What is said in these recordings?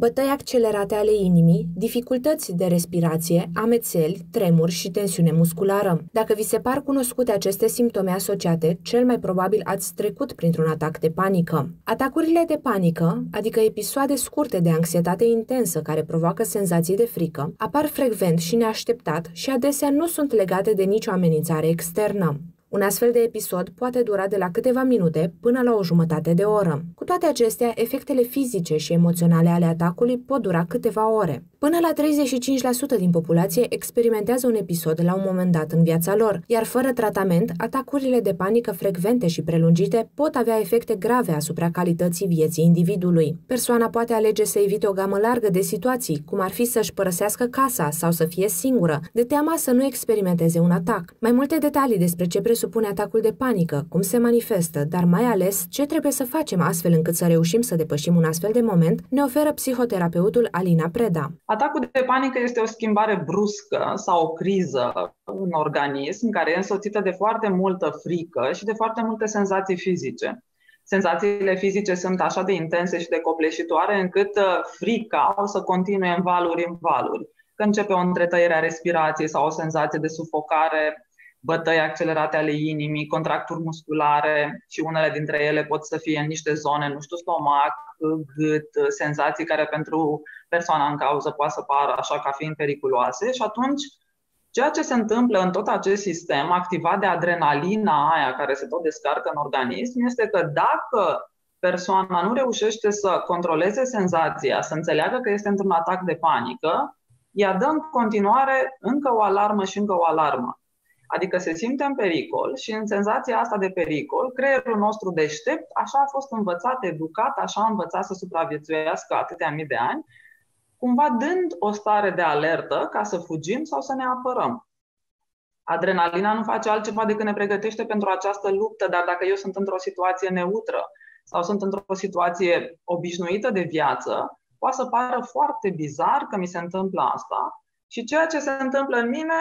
bătăi accelerate ale inimii, dificultăți de respirație, amețeli, tremuri și tensiune musculară. Dacă vi se par cunoscute aceste simptome asociate, cel mai probabil ați trecut printr-un atac de panică. Atacurile de panică, adică episoade scurte de anxietate intensă care provoacă senzații de frică, apar frecvent și neașteptat și adesea nu sunt legate de nicio amenințare externă. Un astfel de episod poate dura de la câteva minute până la o jumătate de oră. Cu toate acestea, efectele fizice și emoționale ale atacului pot dura câteva ore. Până la 35% din populație experimentează un episod la un moment dat în viața lor, iar fără tratament, atacurile de panică frecvente și prelungite pot avea efecte grave asupra calității vieții individului. Persoana poate alege să evite o gamă largă de situații, cum ar fi să-și părăsească casa sau să fie singură, de teama să nu experimenteze un atac. Mai multe detalii despre ce presupune atacul de panică, cum se manifestă, dar mai ales ce trebuie să facem astfel încât să reușim să depășim un astfel de moment, ne oferă psihoterapeutul Alina Preda. Atacul de panică este o schimbare bruscă sau o criză în organism care e însoțită de foarte multă frică și de foarte multe senzații fizice. Senzațiile fizice sunt așa de intense și de copleșitoare încât uh, frica o să continue în valuri în valuri. Când începe o întretăiere a respirației sau o senzație de sufocare, bătăi accelerate ale inimii, contracturi musculare și unele dintre ele pot să fie în niște zone, nu știu, stomac, gât, senzații care pentru persoana în cauză poate să pară așa ca fiind periculoase și atunci ceea ce se întâmplă în tot acest sistem activat de adrenalina aia care se tot descarcă în organism este că dacă persoana nu reușește să controleze senzația, să înțeleagă că este într-un atac de panică, ea dă în continuare încă o alarmă și încă o alarmă. Adică se simte în pericol și în senzația asta de pericol, creierul nostru deștept, așa a fost învățat, educat, așa a învățat să supraviețuiască atâtea mii de ani, cumva dând o stare de alertă ca să fugim sau să ne apărăm. Adrenalina nu face altceva decât ne pregătește pentru această luptă, dar dacă eu sunt într-o situație neutră sau sunt într-o situație obișnuită de viață, poate să pară foarte bizar că mi se întâmplă asta și ceea ce se întâmplă în mine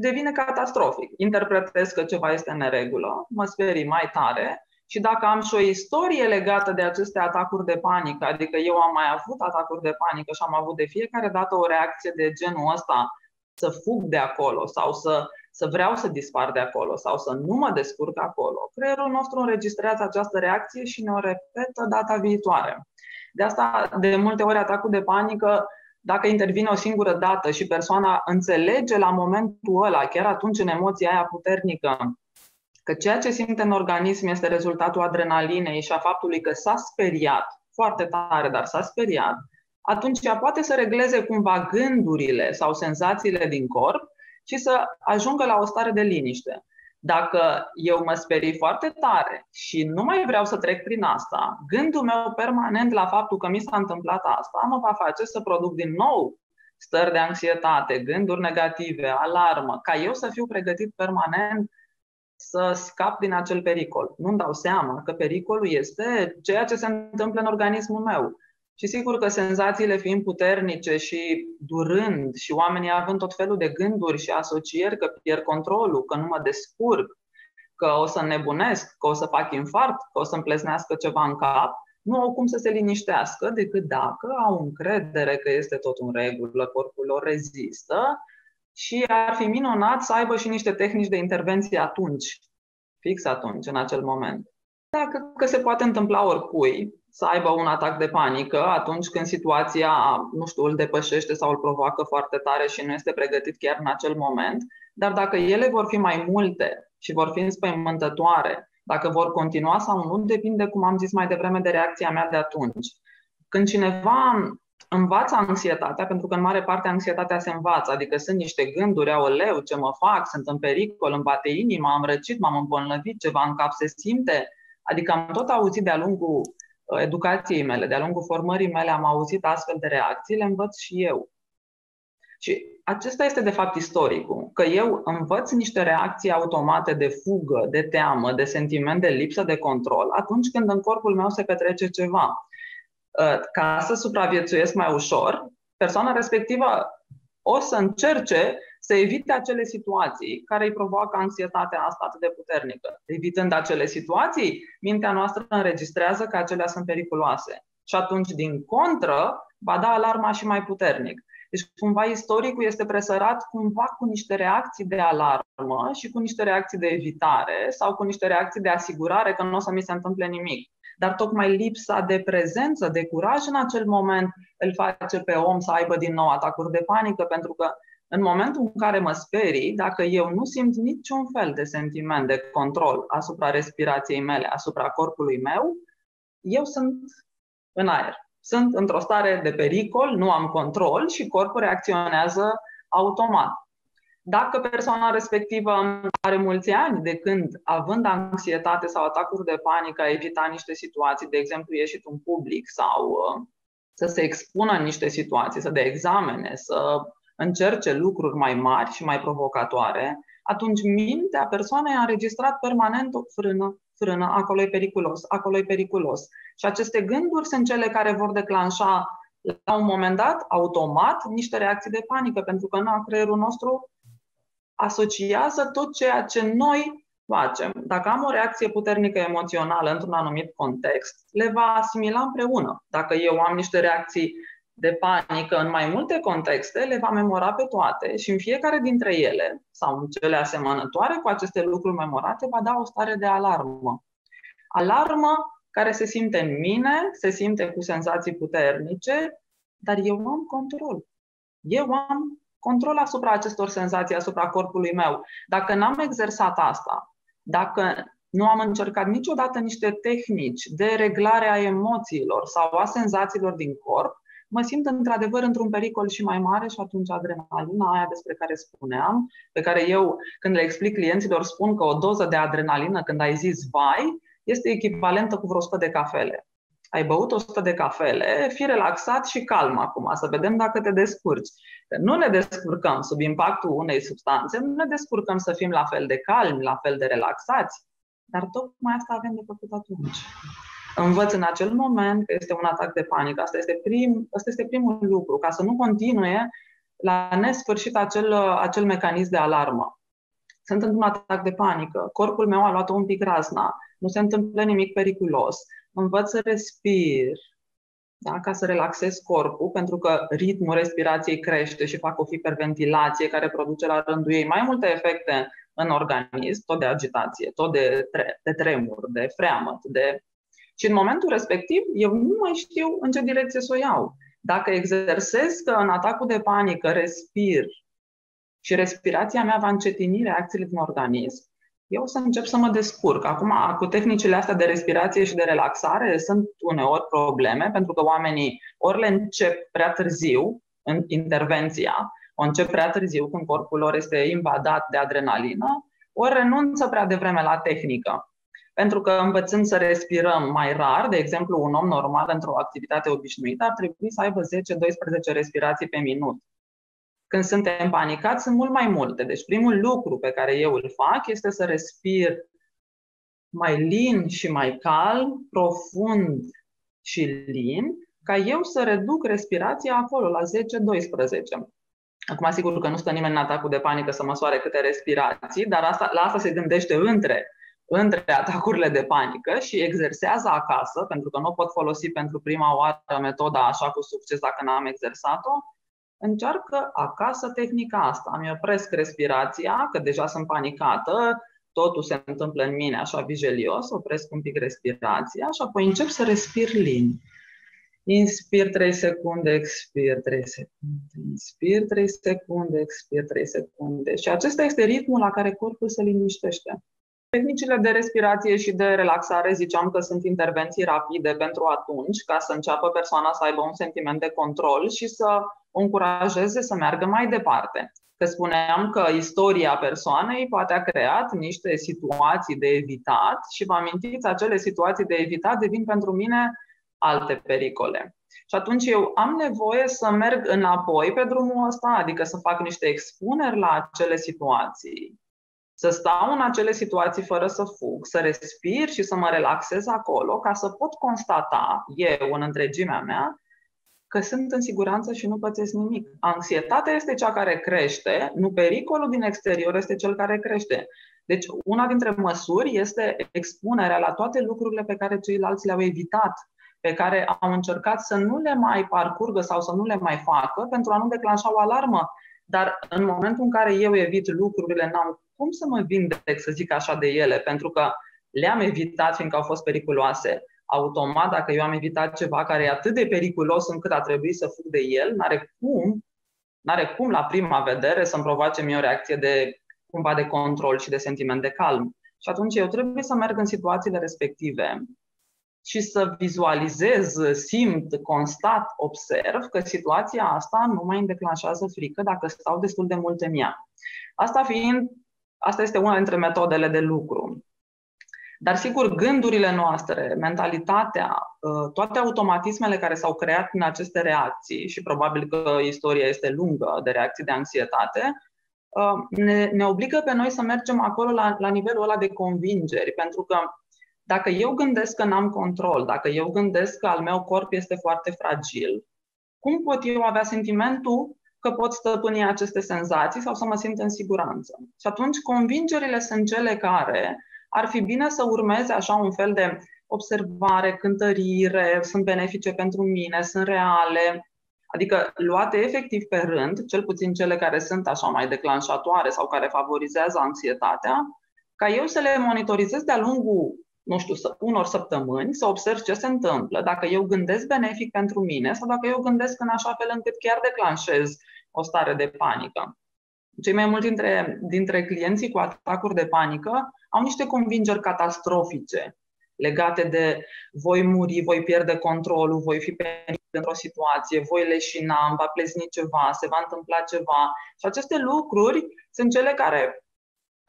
devine catastrofic. Interpretez că ceva este în neregulă, mă sperii mai tare și dacă am și o istorie legată de aceste atacuri de panică, adică eu am mai avut atacuri de panică și am avut de fiecare dată o reacție de genul ăsta, să fug de acolo sau să, să vreau să dispar de acolo sau să nu mă descurc acolo, creierul nostru înregistrează această reacție și ne o repetă data viitoare. De asta, de multe ori, atacul de panică dacă intervine o singură dată și persoana înțelege la momentul ăla, chiar atunci în emoția aia puternică, că ceea ce simte în organism este rezultatul adrenalinei și a faptului că s-a speriat, foarte tare, dar s-a speriat, atunci ea poate să regleze cumva gândurile sau senzațiile din corp și să ajungă la o stare de liniște. Dacă eu mă sperii foarte tare și nu mai vreau să trec prin asta, gândul meu permanent la faptul că mi s-a întâmplat asta mă va face să produc din nou stări de anxietate, gânduri negative, alarmă, ca eu să fiu pregătit permanent să scap din acel pericol. Nu-mi dau seama că pericolul este ceea ce se întâmplă în organismul meu. Și sigur că senzațiile fiind puternice și durând și oamenii având tot felul de gânduri și asocieri că pierd controlul, că nu mă descurc, că o să nebunesc, că o să fac infart, că o să-mi pleznească ceva în cap, nu au cum să se liniștească decât dacă au încredere că este tot în regulă, corpul lor rezistă și ar fi minunat să aibă și niște tehnici de intervenție atunci, fix atunci, în acel moment. Dacă că se poate întâmpla oricui, să aibă un atac de panică atunci când situația, nu știu, îl depășește sau îl provoacă foarte tare și nu este pregătit chiar în acel moment. Dar dacă ele vor fi mai multe și vor fi înspăimântătoare, dacă vor continua sau nu, depinde, cum am zis mai devreme, de reacția mea de atunci. Când cineva învață anxietatea, pentru că în mare parte anxietatea se învață, adică sunt niște gânduri, leu, ce mă fac, sunt în pericol, îmi bate inima, am răcit, m-am îmbolnăvit, ceva în cap se simte, adică am tot auzit de-a lungul educației mele, de-a lungul formării mele, am auzit astfel de reacții, le învăț și eu. Și acesta este de fapt istoricul, că eu învăț niște reacții automate de fugă, de teamă, de sentiment de lipsă de control atunci când în corpul meu se petrece ceva. Ă, ca să supraviețuiesc mai ușor, persoana respectivă o să încerce să evite acele situații care îi provoacă anxietatea asta atât de puternică. Evitând acele situații, mintea noastră înregistrează că acelea sunt periculoase. Și atunci, din contră, va da alarma și mai puternic. Deci cumva istoricul este presărat cumva cu niște reacții de alarmă și cu niște reacții de evitare sau cu niște reacții de asigurare că nu o să mi se întâmple nimic. Dar tocmai lipsa de prezență, de curaj în acel moment îl face pe om să aibă din nou atacuri de panică, pentru că în momentul în care mă sperii, dacă eu nu simt niciun fel de sentiment de control asupra respirației mele, asupra corpului meu, eu sunt în aer. Sunt într-o stare de pericol, nu am control și corpul reacționează automat. Dacă persoana respectivă are mulți ani de când, având anxietate sau atacuri de panică, a evitat niște situații, de exemplu, ieșit în public sau uh, să se expună în niște situații, să dea examene, să încerce lucruri mai mari și mai provocatoare, atunci mintea persoanei a înregistrat permanent o frână, frână, acolo e periculos, acolo e periculos. Și aceste gânduri sunt cele care vor declanșa la un moment dat, automat, niște reacții de panică, pentru că na, creierul nostru asociază tot ceea ce noi facem. Dacă am o reacție puternică emoțională într-un anumit context, le va asimila împreună. Dacă eu am niște reacții de panică în mai multe contexte, le va memora pe toate și în fiecare dintre ele, sau în cele asemănătoare cu aceste lucruri memorate, va da o stare de alarmă. Alarmă care se simte în mine, se simte cu senzații puternice, dar eu am control. Eu am control asupra acestor senzații, asupra corpului meu. Dacă n-am exersat asta, dacă nu am încercat niciodată niște tehnici de reglare a emoțiilor sau a senzațiilor din corp, mă simt într-adevăr într-un pericol și mai mare și atunci adrenalina aia despre care spuneam, pe care eu când le explic clienților spun că o doză de adrenalină când ai zis vai este echivalentă cu vreo 100 de cafele. Ai băut 100 de cafele, fii relaxat și calm acum, să vedem dacă te descurci. Nu ne descurcăm sub impactul unei substanțe, nu ne descurcăm să fim la fel de calmi, la fel de relaxați, dar tocmai asta avem de făcut atunci învăț în acel moment că este un atac de panică. Asta este, prim, asta este primul lucru, ca să nu continue la nesfârșit acel, acel mecanism de alarmă. Sunt într-un atac de panică, corpul meu a luat un pic razna, nu se întâmplă nimic periculos, învăț să respir, da? ca să relaxez corpul, pentru că ritmul respirației crește și fac o hiperventilație care produce la rândul ei mai multe efecte în organism, tot de agitație, tot de, tre- de tremur, de freamăt, de și în momentul respectiv, eu nu mai știu în ce direcție să o iau. Dacă exersez că în atacul de panică respir și respirația mea va încetini reacțiile din organism, eu o să încep să mă descurc. Acum, cu tehnicile astea de respirație și de relaxare sunt uneori probleme, pentru că oamenii ori le încep prea târziu în intervenția, o încep prea târziu când corpul lor este invadat de adrenalină, ori renunță prea devreme la tehnică. Pentru că învățând să respirăm mai rar, de exemplu, un om normal într-o activitate obișnuită ar trebui să aibă 10-12 respirații pe minut. Când suntem panicați, sunt mult mai multe. Deci primul lucru pe care eu îl fac este să respir mai lin și mai calm, profund și lin, ca eu să reduc respirația acolo, la 10-12. Acum, sigur că nu stă nimeni în atacul de panică să măsoare câte respirații, dar asta, la asta se gândește între între atacurile de panică și exersează acasă, pentru că nu pot folosi pentru prima oară metoda așa cu succes dacă n-am exersat-o, încearcă acasă tehnica asta. Îmi opresc respirația, că deja sunt panicată, totul se întâmplă în mine așa vigelios, opresc un pic respirația și apoi încep să respir lin. Inspir 3 secunde, expir 3 secunde, inspir 3 secunde, expir 3 secunde. Și acesta este ritmul la care corpul se liniștește. Tehnicile de respirație și de relaxare ziceam că sunt intervenții rapide pentru atunci, ca să înceapă persoana să aibă un sentiment de control și să o încurajeze să meargă mai departe. Că spuneam că istoria persoanei poate a creat niște situații de evitat și vă amintiți, acele situații de evitat devin pentru mine alte pericole. Și atunci eu am nevoie să merg înapoi pe drumul ăsta, adică să fac niște expuneri la acele situații să stau în acele situații fără să fug, să respir și să mă relaxez acolo ca să pot constata, eu în întregimea mea, că sunt în siguranță și nu pățesc nimic. Anxietatea este cea care crește, nu pericolul din exterior este cel care crește. Deci, una dintre măsuri este expunerea la toate lucrurile pe care ceilalți le-au evitat pe care au încercat să nu le mai parcurgă sau să nu le mai facă pentru a nu declanșa o alarmă. Dar în momentul în care eu evit lucrurile, n-am cum să mă vindec, să zic așa, de ele, pentru că le-am evitat fiindcă au fost periculoase. Automat, dacă eu am evitat ceva care e atât de periculos încât a trebuit să fug de el, n-are cum, n-are cum la prima vedere să-mi provoace mie o reacție de cumva de control și de sentiment de calm. Și atunci eu trebuie să merg în situațiile respective și să vizualizez, simt, constat, observ că situația asta nu mai îmi declanșează frică dacă stau destul de mult în ea. Asta fiind, asta este una dintre metodele de lucru. Dar sigur, gândurile noastre, mentalitatea, uh, toate automatismele care s-au creat în aceste reacții, și probabil că istoria este lungă de reacții de anxietate, uh, ne, ne obligă pe noi să mergem acolo la, la nivelul ăla de convingeri, pentru că dacă eu gândesc că n-am control, dacă eu gândesc că al meu corp este foarte fragil, cum pot eu avea sentimentul că pot stăpâni aceste senzații sau să mă simt în siguranță? Și atunci convingerile sunt cele care ar fi bine să urmeze așa un fel de observare, cântărire, sunt benefice pentru mine, sunt reale, adică luate efectiv pe rând, cel puțin cele care sunt așa mai declanșatoare sau care favorizează anxietatea, ca eu să le monitorizez de-a lungul nu știu, unor săptămâni, să observ ce se întâmplă, dacă eu gândesc benefic pentru mine sau dacă eu gândesc în așa fel încât chiar declanșez o stare de panică. Cei mai mulți dintre, dintre clienții cu atacuri de panică au niște convingeri catastrofice legate de voi muri, voi pierde controlul, voi fi penit într-o situație, voi leșina, îmi va plezni ceva, se va întâmpla ceva. Și aceste lucruri sunt cele care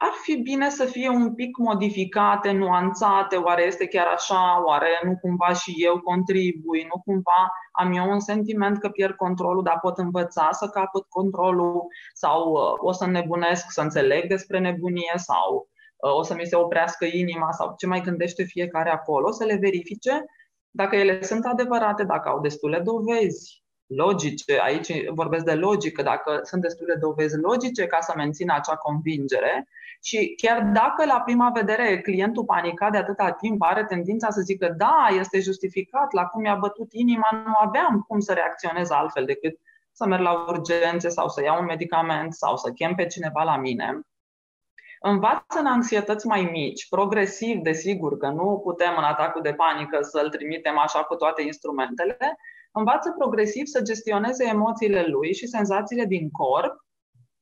ar fi bine să fie un pic modificate, nuanțate, oare este chiar așa, oare nu cumva și eu contribui, nu cumva am eu un sentiment că pierd controlul, dar pot învăța să capăt controlul sau uh, o să nebunesc să înțeleg despre nebunie sau uh, o să mi se oprească inima sau ce mai gândește fiecare acolo, să le verifice dacă ele sunt adevărate, dacă au destule dovezi, logice, aici vorbesc de logică, dacă sunt destule dovezi logice ca să mențină acea convingere și chiar dacă la prima vedere clientul panicat de atâta timp are tendința să zică da, este justificat, la cum mi-a bătut inima, nu aveam cum să reacționez altfel decât să merg la urgențe sau să iau un medicament sau să chem pe cineva la mine, învață în anxietăți mai mici, progresiv, desigur, că nu putem în atacul de panică să-l trimitem așa cu toate instrumentele, învață progresiv să gestioneze emoțiile lui și senzațiile din corp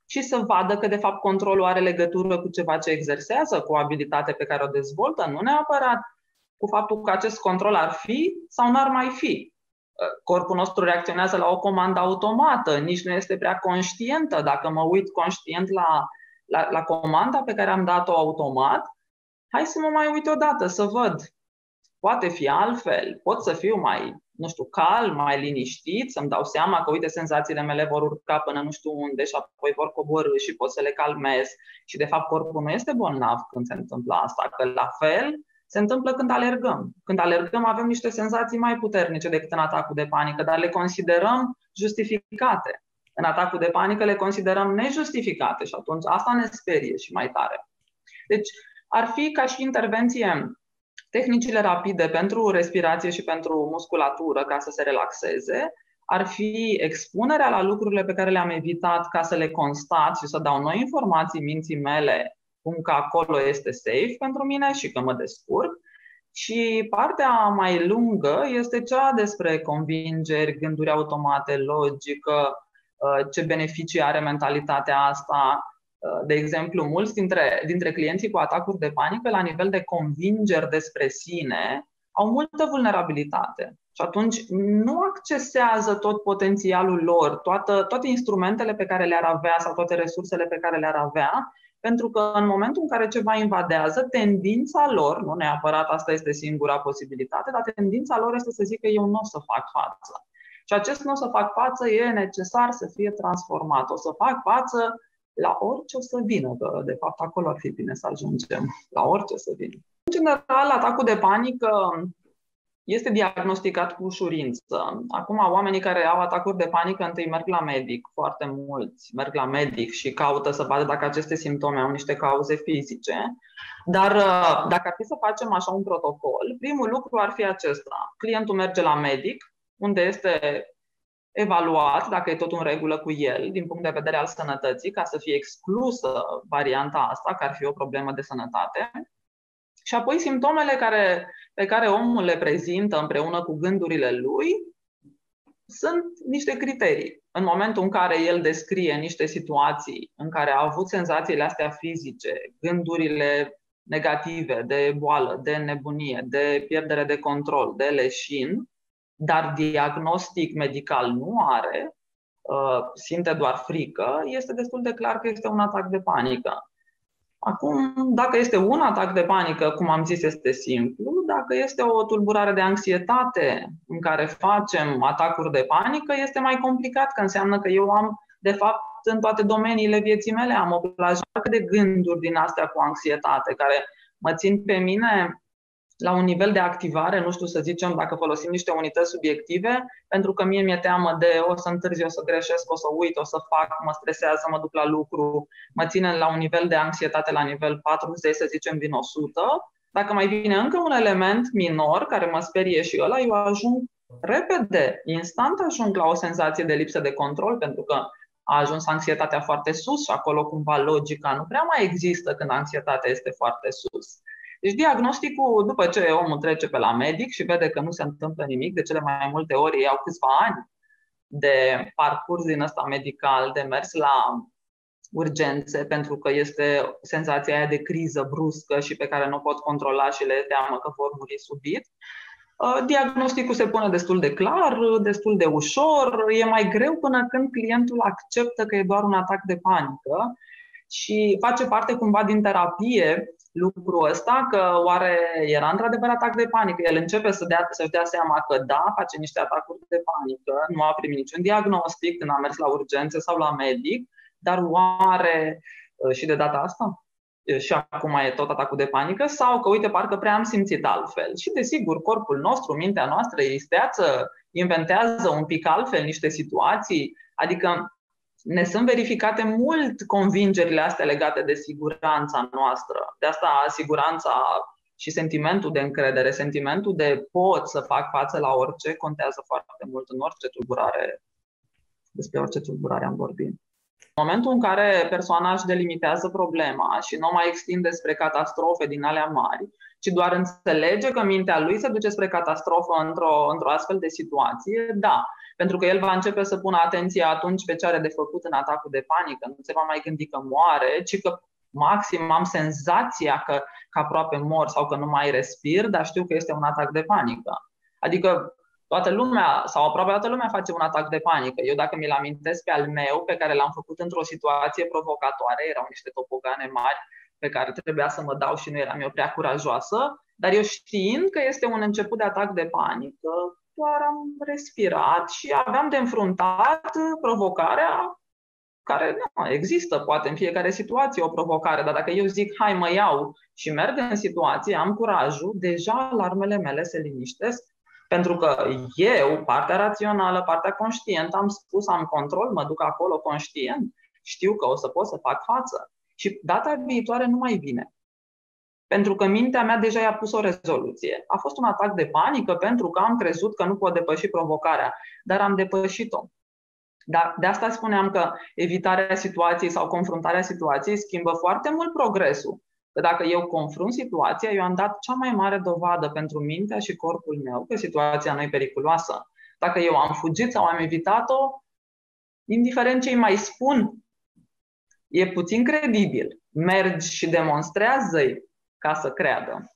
și să vadă că, de fapt, controlul are legătură cu ceva ce exersează, cu o abilitate pe care o dezvoltă, nu neapărat cu faptul că acest control ar fi sau n-ar mai fi. Corpul nostru reacționează la o comandă automată, nici nu este prea conștientă. Dacă mă uit conștient la, la, la comanda pe care am dat-o automat, hai să mă mai uit odată, să văd. Poate fi altfel, pot să fiu mai nu știu, calm, mai liniștit, să-mi dau seama că, uite, senzațiile mele vor urca până nu știu unde și apoi vor coborâ și pot să le calmez. Și, de fapt, corpul nu este bolnav când se întâmplă asta, că la fel se întâmplă când alergăm. Când alergăm avem niște senzații mai puternice decât în atacul de panică, dar le considerăm justificate. În atacul de panică le considerăm nejustificate și atunci asta ne sperie și mai tare. Deci, ar fi ca și intervenție Tehnicile rapide pentru respirație și pentru musculatură ca să se relaxeze ar fi expunerea la lucrurile pe care le-am evitat ca să le constat și să dau noi informații minții mele cum că acolo este safe pentru mine și că mă descurc. Și partea mai lungă este cea despre convingeri, gânduri automate, logică, uh, ce beneficii are mentalitatea asta, Uh, de exemplu, mulți dintre, dintre clienții cu atacuri de panică, la nivel de convingeri despre sine, au multă vulnerabilitate. Și atunci nu accesează tot potențialul lor, toată, toate instrumentele pe care le-ar avea sau toate resursele pe care le-ar avea, pentru că în momentul în care ceva invadează, tendința lor, nu neapărat asta este singura posibilitate, dar tendința lor este să zică eu nu o să fac față. Și acest nu o să fac față e necesar să fie transformat. O să fac față la orice o să vină, că de fapt acolo ar fi bine să ajungem, la orice să vină. În general, atacul de panică este diagnosticat cu ușurință. Acum, oamenii care au atacuri de panică întâi merg la medic, foarte mulți merg la medic și caută să vadă dacă aceste simptome au niște cauze fizice. Dar uh, dacă ar fi să facem așa un protocol, primul lucru ar fi acesta. Clientul merge la medic, unde este evaluat dacă e tot în regulă cu el din punct de vedere al sănătății, ca să fie exclusă varianta asta, că ar fi o problemă de sănătate. Și apoi simptomele care, pe care omul le prezintă împreună cu gândurile lui sunt niște criterii. În momentul în care el descrie niște situații în care a avut senzațiile astea fizice, gândurile negative de boală, de nebunie, de pierdere de control, de leșin, dar diagnostic medical nu are, uh, simte doar frică, este destul de clar că este un atac de panică. Acum, dacă este un atac de panică, cum am zis, este simplu. Dacă este o tulburare de anxietate în care facem atacuri de panică, este mai complicat, că înseamnă că eu am, de fapt, în toate domeniile vieții mele, am o plajă de gânduri din astea cu anxietate, care mă țin pe mine la un nivel de activare, nu știu să zicem dacă folosim niște unități subiective, pentru că mie mi-e teamă de o să întârzi, o să greșesc, o să uit, o să fac, mă stresează, mă duc la lucru, mă ține la un nivel de anxietate la nivel 40, să zicem, din 100. Dacă mai vine încă un element minor care mă sperie și ăla, eu ajung repede, instant ajung la o senzație de lipsă de control, pentru că a ajuns anxietatea foarte sus și acolo cumva logica nu prea mai există când anxietatea este foarte sus. Deci diagnosticul, după ce omul trece pe la medic și vede că nu se întâmplă nimic, de cele mai multe ori ei au câțiva ani de parcurs din ăsta medical, de mers la urgențe, pentru că este senzația aia de criză bruscă și pe care nu pot controla și le teamă că vor muri subit. Uh, diagnosticul se pune destul de clar, destul de ușor, e mai greu până când clientul acceptă că e doar un atac de panică și face parte cumva din terapie lucrul ăsta, că oare era într-adevăr atac de panică. El începe să dea, să-și dea seama că da, face niște atacuri de panică, nu a primit niciun diagnostic când a mers la urgențe sau la medic, dar oare ă, și de data asta? și acum e tot atacul de panică sau că, uite, parcă prea am simțit altfel. Și, desigur, corpul nostru, mintea noastră, isteață, inventează un pic altfel niște situații, adică ne sunt verificate mult convingerile astea legate de siguranța noastră. De asta siguranța și sentimentul de încredere, sentimentul de pot să fac față la orice, contează foarte mult în orice tulburare. Despre orice tulburare am vorbit. În momentul în care persoana își delimitează problema și nu mai extinde spre catastrofe din alea mari, ci doar înțelege că mintea lui se duce spre catastrofă într-o, într-o astfel de situație, da, pentru că el va începe să pună atenție atunci pe ce are de făcut în atacul de panică, nu se va mai gândi că moare, ci că maxim am senzația că, că aproape mor sau că nu mai respir, dar știu că este un atac de panică. Adică toată lumea sau aproape toată lumea face un atac de panică. Eu dacă mi-l amintesc pe al meu, pe care l-am făcut într-o situație provocatoare, erau niște topogane mari pe care trebuia să mă dau și nu eram eu prea curajoasă, dar eu știind că este un început de atac de panică, doar am respirat și aveam de înfruntat provocarea care nu, există, poate în fiecare situație o provocare, dar dacă eu zic, hai mă iau și merg în situație, am curajul, deja alarmele mele se liniștesc, pentru că eu, partea rațională, partea conștientă, am spus, am control, mă duc acolo conștient, știu că o să pot să fac față. Și data viitoare nu mai vine. Pentru că mintea mea deja i-a pus o rezoluție. A fost un atac de panică pentru că am crezut că nu pot depăși provocarea, dar am depășit-o. Dar de asta spuneam că evitarea situației sau confruntarea situației schimbă foarte mult progresul. Că dacă eu confrunt situația, eu am dat cea mai mare dovadă pentru mintea și corpul meu că situația nu e periculoasă. Dacă eu am fugit sau am evitat-o, indiferent ce îi mai spun, e puțin credibil. Mergi și demonstrează-i ca să creadă.